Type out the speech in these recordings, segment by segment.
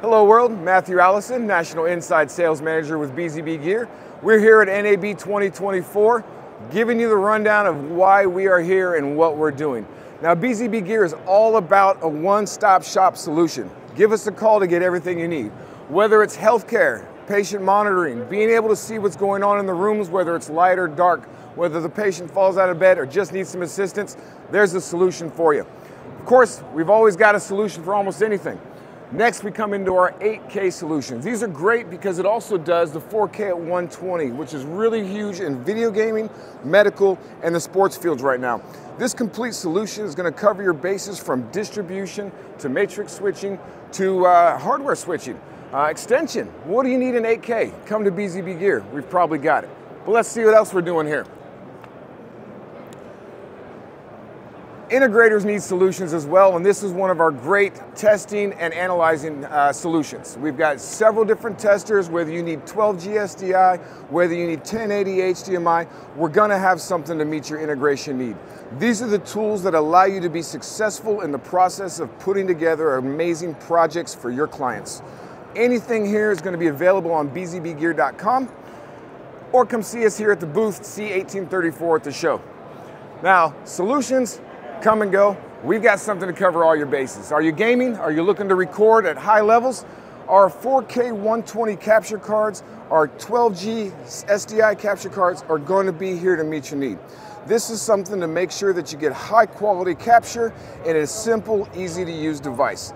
Hello world, Matthew Allison, National Inside Sales Manager with BZB Gear. We're here at NAB 2024 giving you the rundown of why we are here and what we're doing. Now BZB Gear is all about a one-stop shop solution. Give us a call to get everything you need. Whether it's healthcare, patient monitoring, being able to see what's going on in the rooms, whether it's light or dark, whether the patient falls out of bed or just needs some assistance, there's a solution for you. Of course, we've always got a solution for almost anything. Next, we come into our 8K solutions. These are great because it also does the 4K at 120, which is really huge in video gaming, medical, and the sports fields right now. This complete solution is going to cover your bases from distribution to matrix switching to uh, hardware switching. Uh, extension, what do you need in 8K? Come to BZB Gear, we've probably got it. But let's see what else we're doing here. Integrators need solutions as well, and this is one of our great testing and analyzing uh, solutions. We've got several different testers, whether you need 12G SDI, whether you need 1080 HDMI, we're gonna have something to meet your integration need. These are the tools that allow you to be successful in the process of putting together amazing projects for your clients. Anything here is gonna be available on bzbgear.com or come see us here at the booth C1834 at the show. Now, solutions, come and go. We've got something to cover all your bases. Are you gaming? Are you looking to record at high levels? Our 4K 120 capture cards, our 12G SDI capture cards are going to be here to meet your need. This is something to make sure that you get high quality capture in a simple, easy to use device.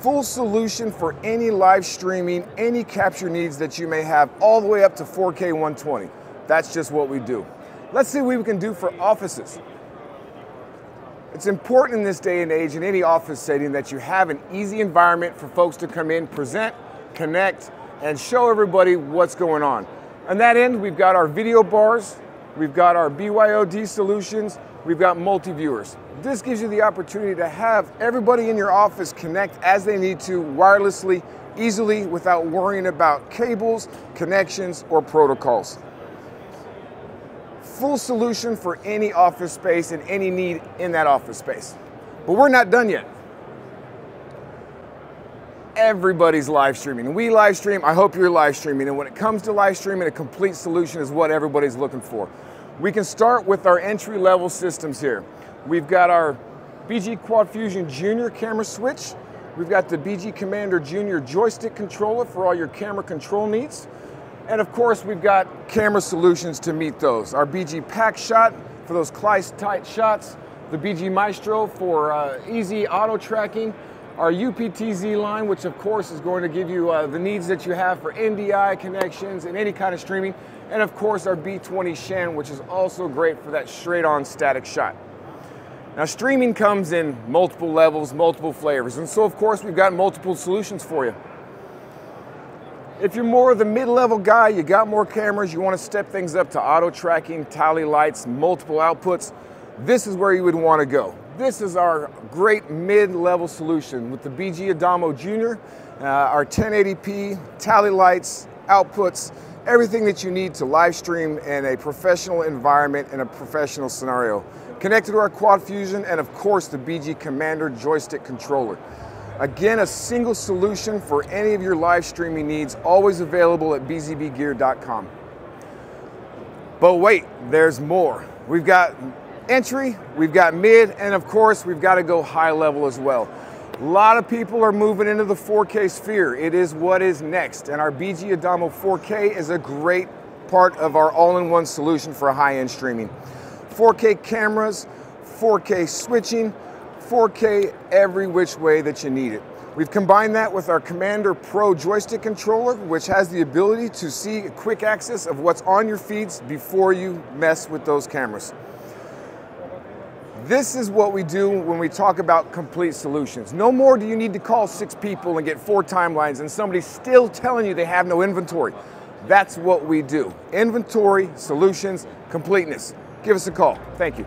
Full solution for any live streaming, any capture needs that you may have, all the way up to 4K 120. That's just what we do. Let's see what we can do for offices. It's important in this day and age in any office setting that you have an easy environment for folks to come in, present, connect, and show everybody what's going on. On that end, we've got our video bars, we've got our BYOD solutions, we've got multi-viewers. This gives you the opportunity to have everybody in your office connect as they need to wirelessly, easily, without worrying about cables, connections, or protocols full solution for any office space and any need in that office space. But we're not done yet. Everybody's live streaming. We live stream, I hope you're live streaming. And when it comes to live streaming, a complete solution is what everybody's looking for. We can start with our entry level systems here. We've got our BG Quad Fusion Junior camera switch. We've got the BG Commander Junior joystick controller for all your camera control needs. And of course, we've got camera solutions to meet those. Our BG Pack Shot for those Kleist tight shots, the BG Maestro for uh, easy auto tracking, our UPTZ line, which of course is going to give you uh, the needs that you have for NDI connections and any kind of streaming, and of course our B20 Shan, which is also great for that straight on static shot. Now streaming comes in multiple levels, multiple flavors, and so of course we've got multiple solutions for you. If you're more of the mid-level guy, you got more cameras, you want to step things up to auto tracking, tally lights, multiple outputs, this is where you would want to go. This is our great mid-level solution with the BG Adamo Junior, uh, our 1080p, tally lights, outputs, everything that you need to live stream in a professional environment in a professional scenario. Connected to our Quad Fusion and of course the BG Commander joystick controller. Again, a single solution for any of your live streaming needs, always available at bzbgear.com. But wait, there's more. We've got entry, we've got mid, and of course, we've got to go high level as well. A lot of people are moving into the 4K sphere. It is what is next, and our BG Adamo 4K is a great part of our all-in-one solution for high-end streaming. 4K cameras, 4K switching, 4K every which way that you need it. We've combined that with our Commander Pro joystick controller, which has the ability to see quick access of what's on your feeds before you mess with those cameras. This is what we do when we talk about complete solutions. No more do you need to call six people and get four timelines and somebody's still telling you they have no inventory. That's what we do. Inventory, solutions, completeness. Give us a call. Thank you.